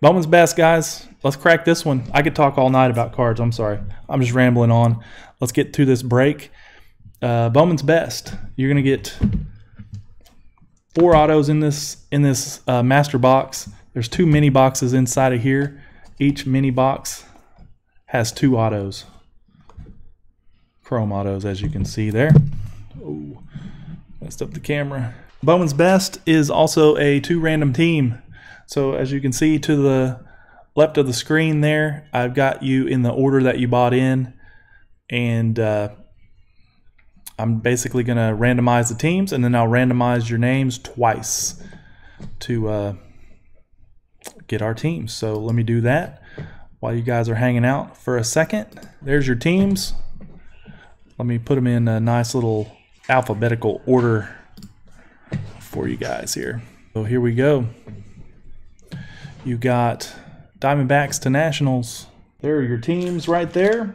Bowman's best, guys. Let's crack this one. I could talk all night about cards. I'm sorry. I'm just rambling on. Let's get to this break. Uh, Bowman's best. You're gonna get four autos in this in this uh, master box. There's two mini boxes inside of here. Each mini box has two autos, chrome autos, as you can see there. Oh, messed up the camera. Bowman's best is also a two random team. So as you can see to the left of the screen there, I've got you in the order that you bought in, and uh, I'm basically going to randomize the teams, and then I'll randomize your names twice to uh, get our teams. So let me do that while you guys are hanging out for a second. There's your teams. Let me put them in a nice little alphabetical order for you guys here. So here we go. You got Diamondbacks to Nationals. There are your teams right there.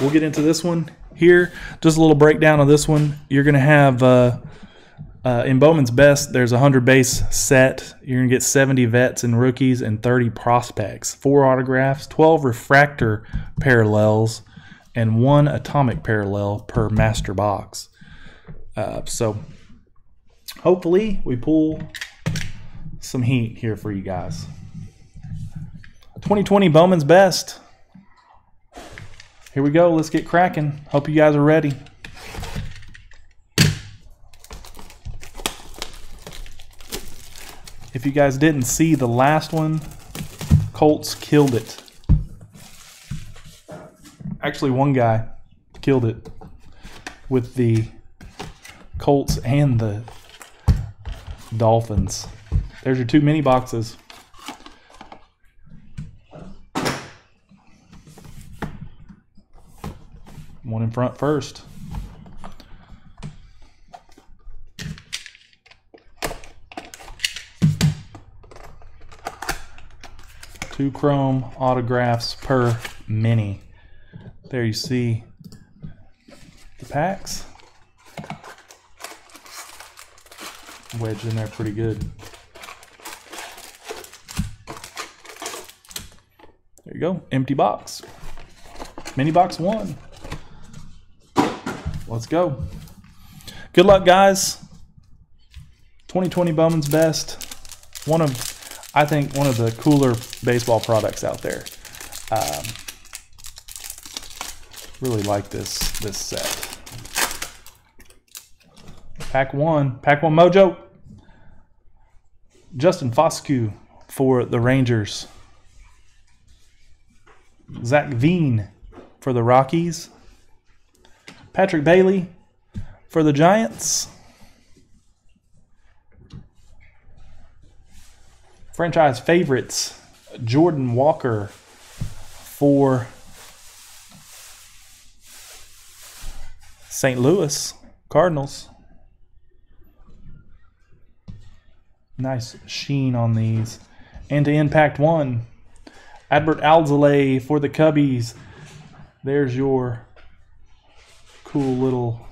We'll get into this one here. Just a little breakdown of this one. You're going to have uh, uh, in Bowman's Best, there's a 100 base set. You're going to get 70 vets and rookies and 30 prospects, four autographs, 12 refractor parallels, and one atomic parallel per master box. Uh, so hopefully we pull some heat here for you guys. 2020 Bowman's Best. Here we go. Let's get cracking. Hope you guys are ready. If you guys didn't see the last one, Colts killed it. Actually, one guy killed it with the Colts and the Dolphins. There's your two mini boxes. One in front first. Two chrome autographs per mini. There you see the packs. Wedged in there pretty good. There you go, empty box. Mini box one. Let's go. Good luck, guys. 2020 Bowman's Best. One of, I think, one of the cooler baseball products out there. Um, really like this this set. Pack one, pack one mojo. Justin Foscue for the Rangers. Zac Veen for the Rockies. Patrick Bailey for the Giants. Franchise favorites Jordan Walker for St. Louis Cardinals. Nice sheen on these. And to impact one, Adbert Alzolay for the Cubbies. There's your cool little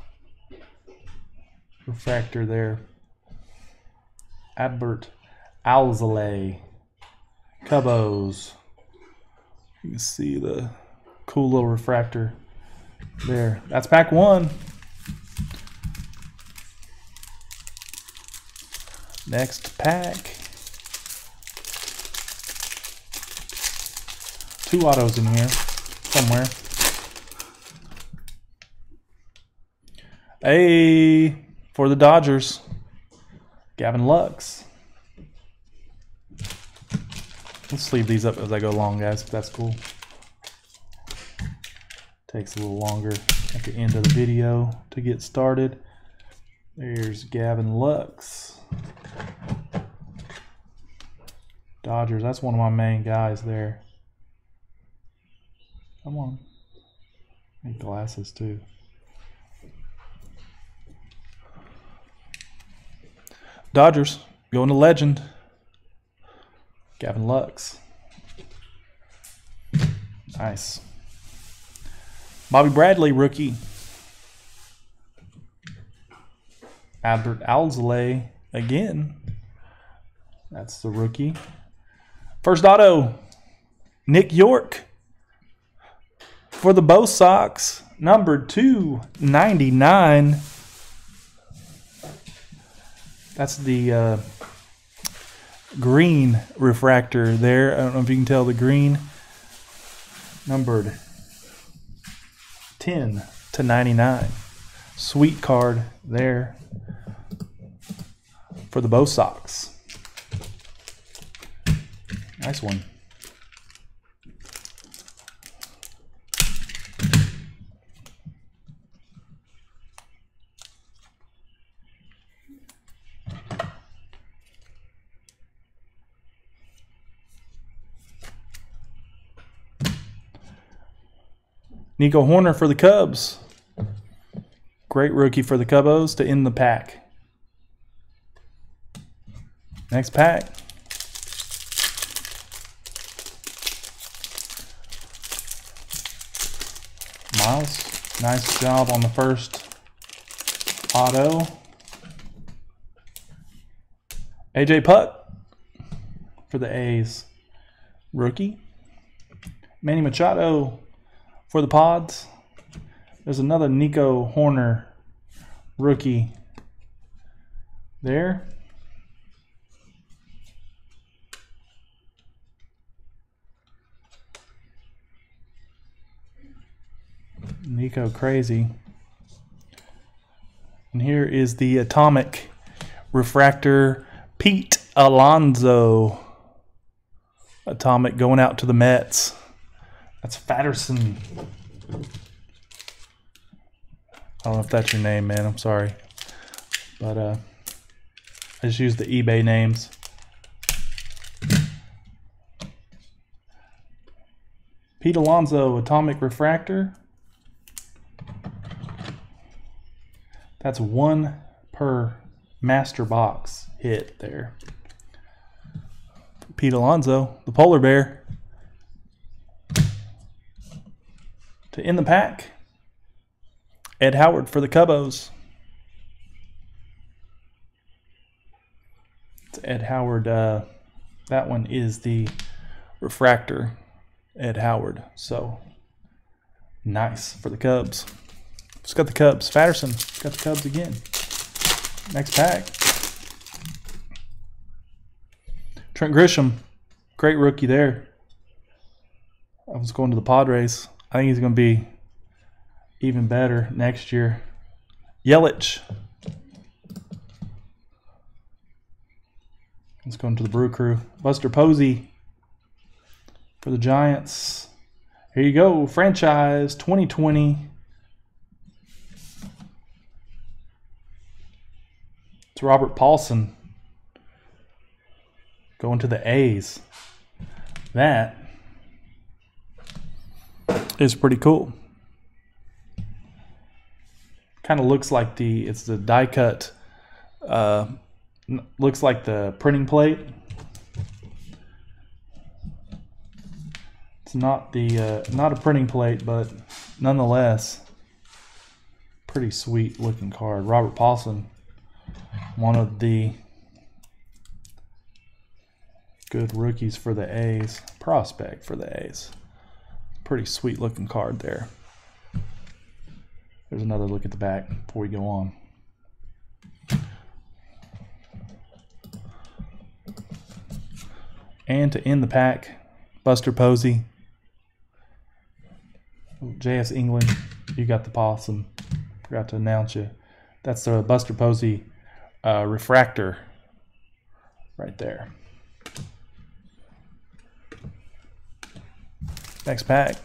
refractor there. Adbert Alzolay. Cubos. You can see the cool little refractor there. That's pack one. Next pack. Two autos in here somewhere. Hey, for the Dodgers, Gavin Lux. Let's leave these up as I go along, guys, that's cool. Takes a little longer at the end of the video to get started. There's Gavin Lux. Dodgers, that's one of my main guys there. Come on. Need glasses too. Dodgers, going to legend. Gavin Lux. Nice. Bobby Bradley, rookie. Albert Alzolay again. That's the rookie. First auto, Nick Yorke for the Bo Sox, number 299. That's the uh, green refractor there. I don't know if you can tell the green. Numbered 10 to 99. Sweet card there for the Bo Sox. Nice one. Nico Hoerner for the Cubs. Great rookie for the Cubos to end the pack. Next pack. Miles, nice job on the first auto. AJ Puk for the A's. Rookie. Manny Machado for the Pods. There's another Nico Hoerner rookie there. Nico crazy. And here is the atomic refractor Pete Alonso Atomic going out to the Mets. That's Fatterson. I don't know if that's your name, man. I'm sorry. But uh, I just use the eBay names. Pete Alonso, Atomic Refractor. That's one per master box hit there. Pete Alonso, the polar bear. To end the pack, Ed Howard for the Cubos. It's Ed Howard. Uh, that one is the refractor, Ed Howard. So nice for the Cubs. Just got the Cubs. Fatterson got the Cubs again. Next pack. Trent Grisham, great rookie there. I was going to the Padres. I think he's going to be even better next year. Yelich. Let's go into the Brew Crew. Buster Posey for the Giants. Here you go. Franchise 2020. It's Robert Paulson going to the A's. That is pretty cool. Kind of looks like the it's the die cut. Uh, looks like the printing plate. It's not the uh, not a printing plate, but nonetheless, pretty sweet looking card. Robert Paulson, one of the good rookies for the A's, prospect for the A's. Pretty sweet looking card there. There's another look at the back before we go on. And to end the pack, Buster Posey, JS England, you got the possum. Forgot to announce you. That's the Buster Posey uh, refractor right there. Next pack.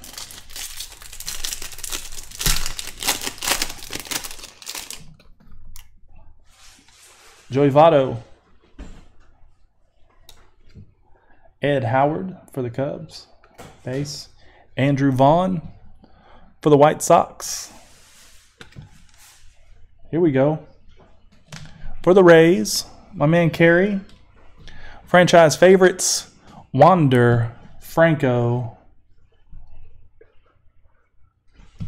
Joey Votto. Ed Howard for the Cubs. Base. Andrew Vaughn for the White Sox. Here we go. For the Rays, my man Kerry. Franchise favorites, Wander Franco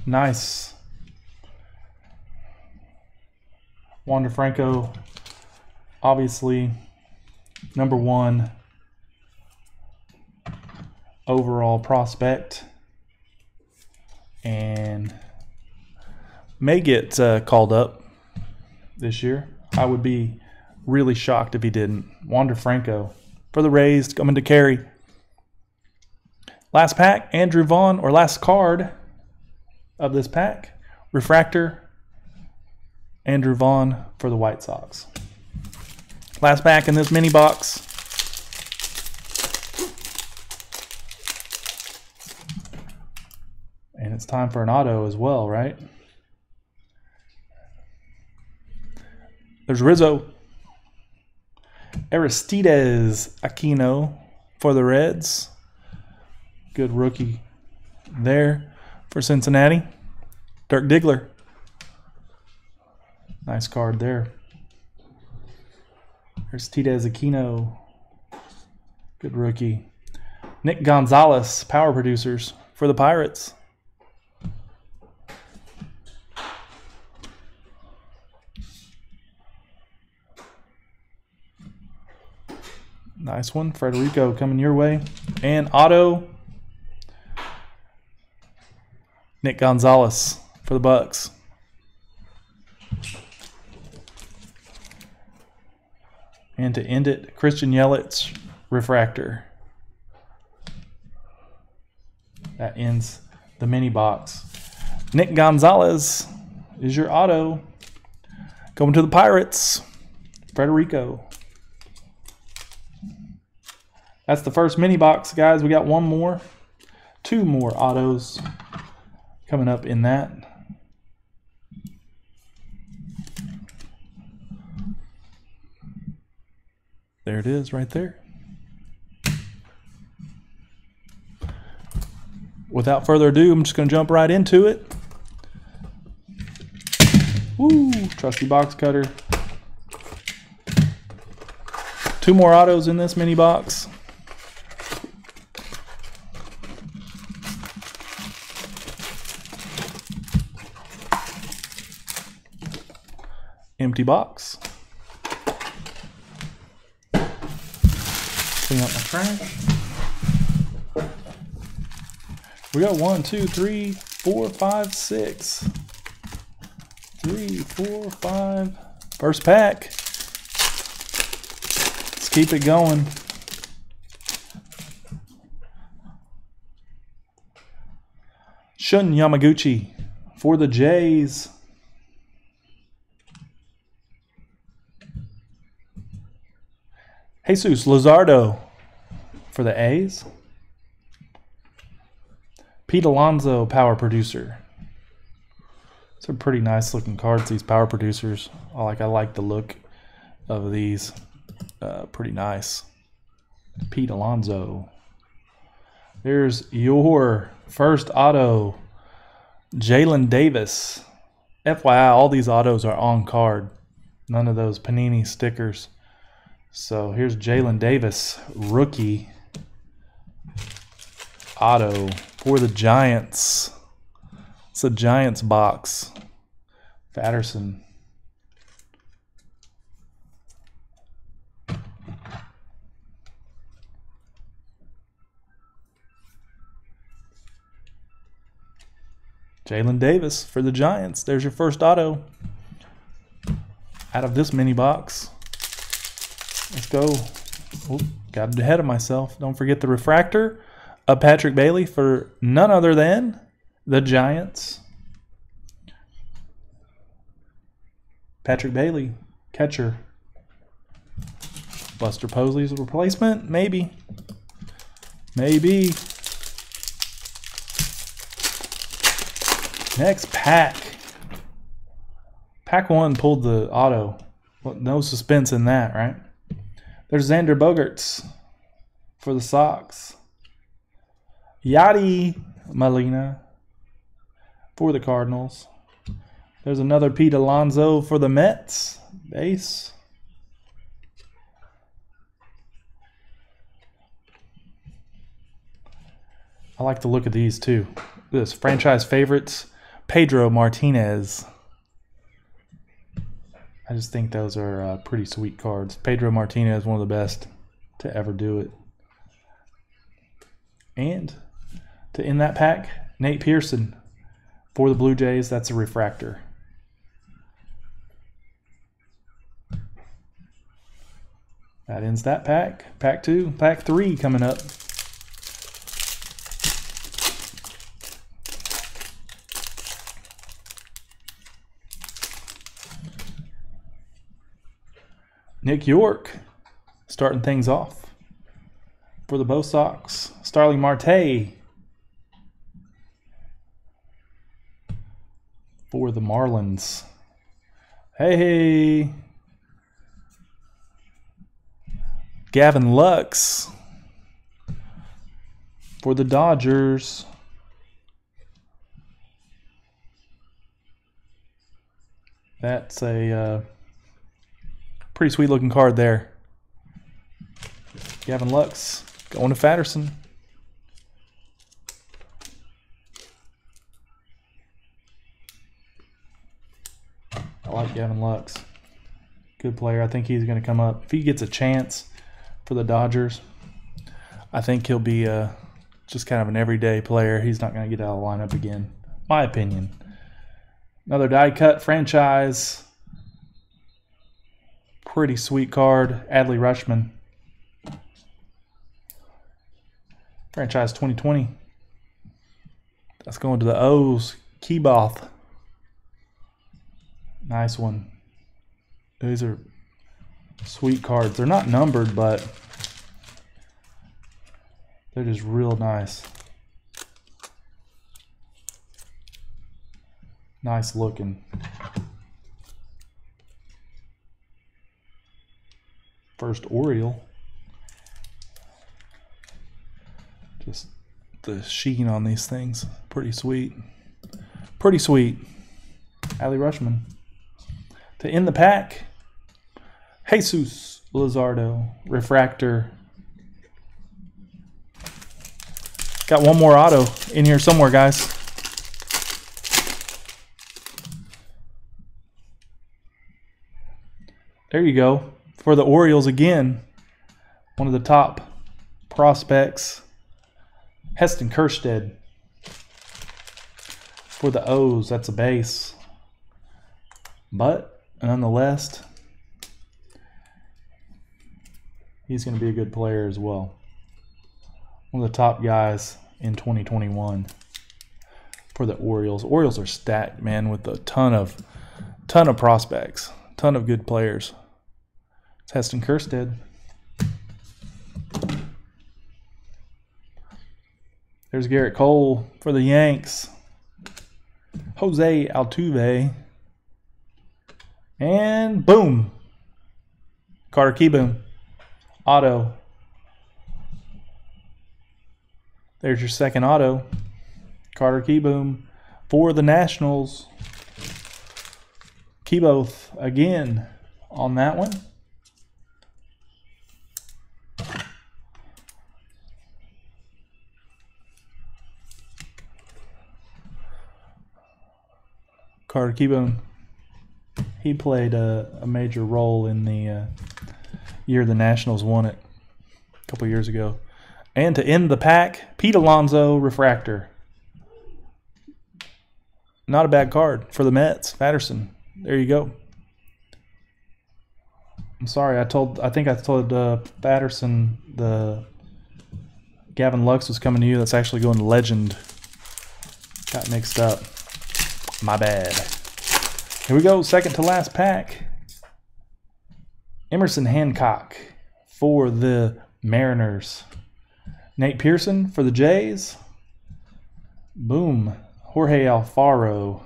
Nice. Wander Franco, obviously number one overall prospect and may get uh, called up this year. I would be really shocked if he didn't. Wander Franco for the Rays coming to carry. Last pack, Andrew Vaughn, or last card of this pack, Refractor, Andrew Vaughn for the White Sox. Last pack in this mini box. And it's time for an auto as well, right? There's Rizzo. Aristides Aquino for the Reds. Good rookie there for Cincinnati. Dirk Diggler. Nice card there. Aristides Aquino. Good rookie. Nick Gonzales, power producers for the Pirates. Nice one. Frederico coming your way. And Otto. Nick Gonzales for the Bucks. And to end it, Christian Yelich refractor. That ends the mini box. Nick Gonzales is your auto. Going to the Pirates. Federico. That's the first mini box, guys. We got one more. Two more autos coming up in that. There it is right there. Without further ado, I'm just going to jump right into it. Woo, trusty box cutter. Two more autos in this mini box. Empty box. Clean my trash. We got one, two, three, four, five, six. Three, four, five. First pack. Let's keep it going. Shun Yamaguchi for the Jays. Jesus Luzardo for the A's. Pete Alonso, power producer. Are pretty nice looking cards, these power producers. I like I like the look of these. Uh, pretty nice. Pete Alonso. There's your first auto, Jaylin Davis. FYI, all these autos are on card. None of those Panini stickers. So here's Jaylin Davis, rookie auto for the Giants. It's a Giants box. Patterson. Jaylin Davis for the Giants. There's your first auto out of this mini box. Let's go. Oop, got ahead of myself. Don't forget the refractor of Patrick Bailey for none other than the Giants. Patrick Bailey, catcher. Buster Posey's replacement? Maybe. Maybe. Next pack. Pack one pulled the auto. No suspense in that, right? There's Xander Bogaerts for the Sox. Yadi Molina for the Cardinals. There's another Pete Alonso for the Mets. Base. I like to look at these too. This franchise favorites, Pedro Martinez. I just think those are uh, pretty sweet cards. Pedro Martinez, one of the best to ever do it. And to end that pack, Nate Pearson for the Blue Jays. That's a refractor. That ends that pack. Pack two, pack three coming up. Nick Yorke starting things off for the Bo Sox. Starling Marte for the Marlins. Hey, hey. Gavin Lux for the Dodgers. That's a uh, pretty sweet looking card there. Gavin Lux going to Fatterson. I like Gavin Lux. Good player. I think he's going to come up. If he gets a chance for the Dodgers, I think he'll be uh, just kind of an everyday player. He's not going to get out of the lineup again. My opinion. Another die cut franchise. Pretty sweet card. Adley Rutschman. Franchise 2020. That's going to the O's. Keyboth. Nice one. These are sweet cards. They're not numbered, but they're just real nice. Nice looking. First Oriole. Just the sheen on these things. Pretty sweet. Pretty sweet. Ali Rutschman. To end the pack, Jesus Luzardo, Refractor. Got one more auto in here somewhere, guys. There you go. For the Orioles again, one of the top prospects, Heston Kjerstad. For the O's, that's a base. But nonetheless, he's going to be a good player as well. One of the top guys in 2021 for the Orioles. Orioles are stacked, man, with a ton of ton of prospects, ton of good players. It's Heston Kjerstad. There's Gerrit Cole for the Yanks. Jose Altuve. And boom. Carter Kieboom. Auto. There's your second auto. Carter Kieboom for the Nationals. Keyboth again on that one. Carter Kieboom he played a, a major role in the uh, year the Nationals won it a couple years ago. And to end the pack, Pete Alonso refractor. Not a bad card for the Mets. Patterson. There you go. I'm sorry. I told. I think I told uh, Patterson the Gavin Lux was coming to you. That's actually going to Legend. Got mixed up. My bad. Here we go, second to last pack. Emerson Hancock for the Mariners. Nate Pearson for the Jays. Boom. Jorge Alfaro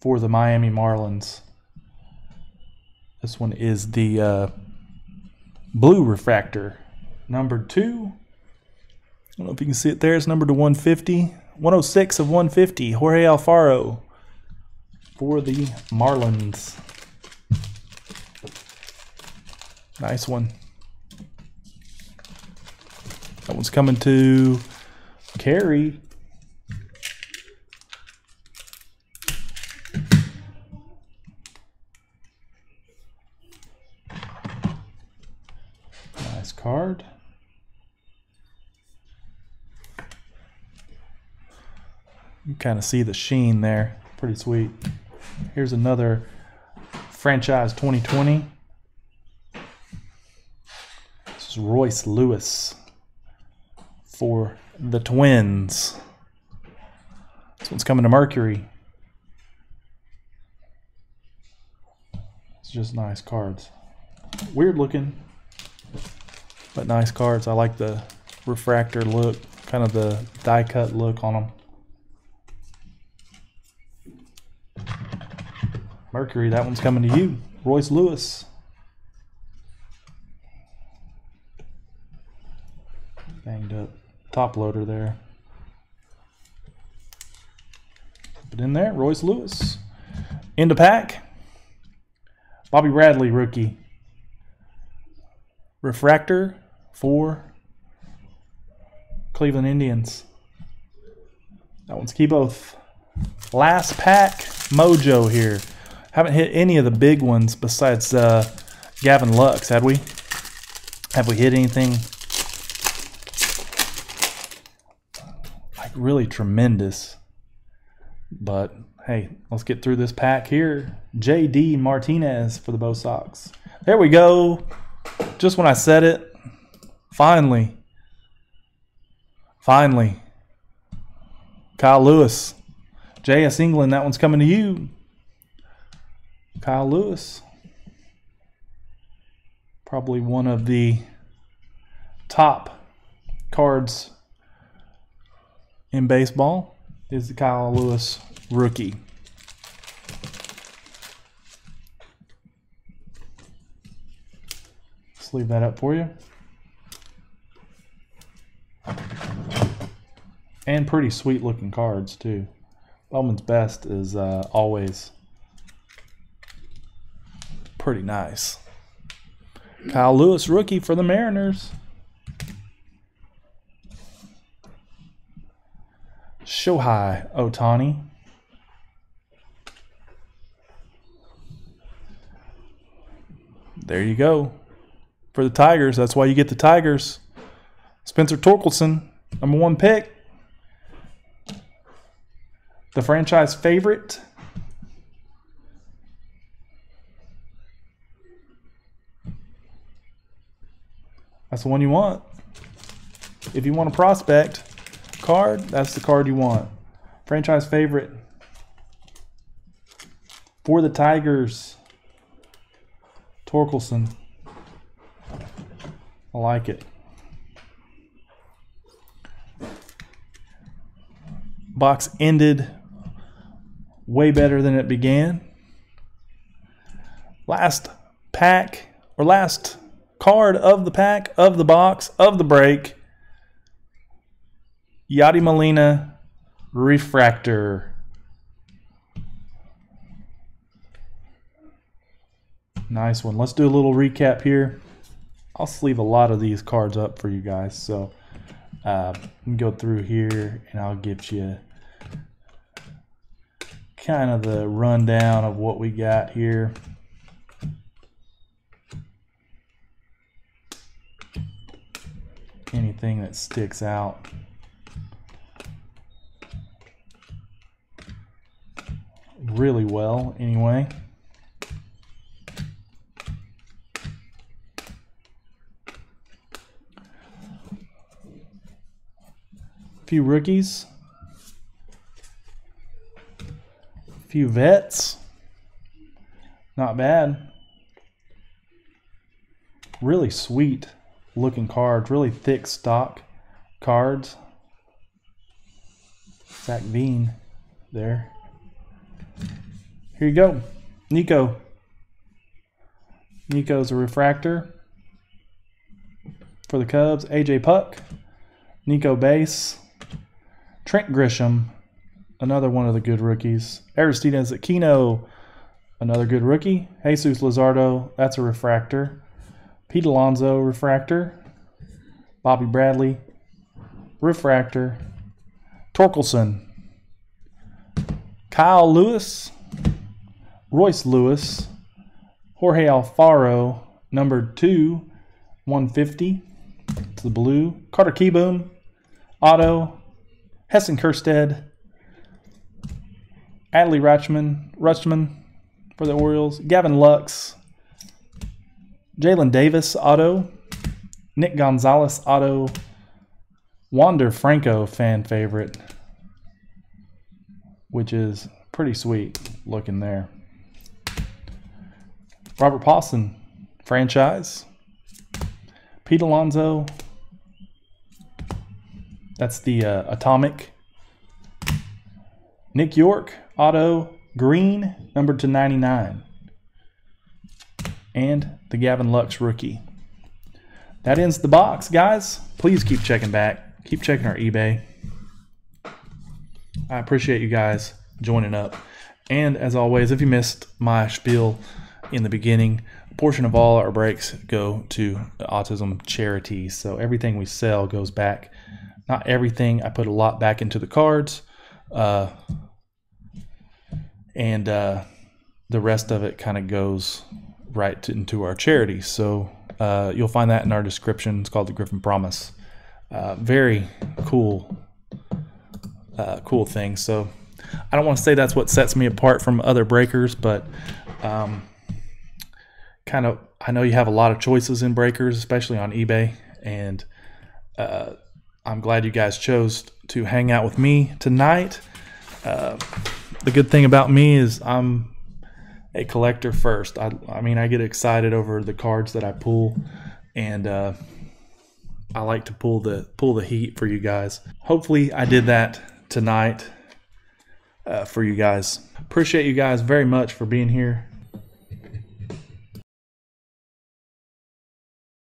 for the Miami Marlins. This one is the uh, blue refractor. Number two. I don't know if you can see it there. It's numbered to 150. 106 of 150, Jorge Alfaro for the Marlins. Nice one. That one's coming to Carrie. card. You kind of see the sheen there. Pretty sweet. Here's another franchise 2020. This is Royce Lewis for the Twins. This one's coming to Mercury. It's just nice cards. Weird looking, but nice cards. I like the refractor look, kind of the die cut look on them. Mercury, that one's coming to you. Royce Lewis. Banged up top loader there. Put in there, Royce Lewis. In the pack. Bobby Bradley, rookie. Refractor for Cleveland Indians. That one's key both. Last pack mojo here. Haven't hit any of the big ones besides uh, Gavin Lux, had we? Have we hit anything like really tremendous? But hey, let's get through this pack here. JD Martinez for the Bo Sox. There we go. Just when I said it, finally, finally, Kyle Lewis, J.S. England, that one's coming to you. Kyle Lewis, probably one of the top cards in baseball is the Kyle Lewis rookie. Let's leave that up for you. And pretty sweet looking cards too. Bowman's Best is uh, always pretty nice. Kyle Lewis, rookie for the Mariners. Shohei Ohtani. There you go. For the Tigers, that's why you get the Tigers. Spencer Torkelson, number one pick. The franchise favorite. That's the one you want. If you want a prospect card, that's the card you want. Franchise favorite for the Tigers. Torkelson. I like it. Box ended way better than it began. Last pack or last card of the pack, of the box, of the break. Yadi Molina Refractor. Nice one. Let's do a little recap here. I'll sleeve a lot of these cards up for you guys. So uh, go through here and I'll give you kind of the rundown of what we got here. Anything that sticks out. Really well, anyway. A few rookies, a few vets. Not bad. Really sweet looking cards, really thick stock cards. Zac Veen there. Here you go. Nico. Nico's a refractor for the Cubs. AJ Puk, Nico Base. Trent Grisham. Another one of the good rookies. Aristides Aquino. Another good rookie. Jesus Luzardo. That's a refractor. Pete Alonso, Refractor. Bobby Bradley, Refractor. Torkelson. Kyle Lewis. Royce Lewis. Jorge Alfaro, number two, 150. It's the blue. Carter Kieboom, Otto. Heston Kjerstad, Adley Rutschman, Rutschman for the Orioles. Gavin Lux, Jaylin Davis, auto. Nick Gonzales, auto. Wander Franco, fan favorite, which is pretty sweet looking there. Robert Puason, franchise. Pete Alonso. That's the uh, Atomic. Nick Yorke, auto, green, numbered to 99. And the Gavin Lux rookie. That ends the box, guys. Please keep checking back. Keep checking our eBay. I appreciate you guys joining up. And as always, if you missed my spiel in the beginning, a portion of all our breaks go to autism charities. So everything we sell goes back. Not everything. I put a lot back into the cards. Uh, and uh, the rest of it kind of goes right to, into our charity. So uh, you'll find that in our description. It's called the Griffin Promise. Uh, very cool, uh, cool thing. So I don't want to say that's what sets me apart from other breakers, but um, kind of I know you have a lot of choices in breakers, especially on eBay, and uh, I'm glad you guys chose to hang out with me tonight. Uh, the good thing about me is I'm a collector first. I, I mean, I get excited over the cards that I pull, and uh, I like to pull the pull the heat for you guys. Hopefully, I did that tonight uh, for you guys. Appreciate you guys very much for being here